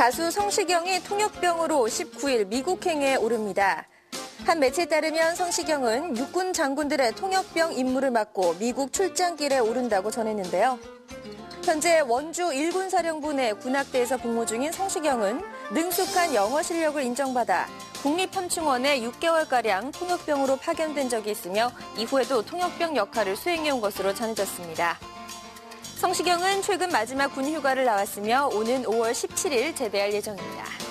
가수 성시경이 통역병으로 19일 미국행에 오릅니다. 한 매체에 따르면 성시경은 육군 장군들의 통역병 임무를 맡고 미국 출장길에 오른다고 전했는데요. 현재 원주 1군 사령부 내 군악대에서 복무 중인 성시경은 능숙한 영어 실력을 인정받아 국립현충원에 6개월가량 통역병으로 파견된 적이 있으며 이후에도 통역병 역할을 수행해온 것으로 전해졌습니다. 성시경은 최근 마지막 군 휴가를 나왔으며 오는 5월 17일 제대할 예정입니다.